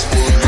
Westwood.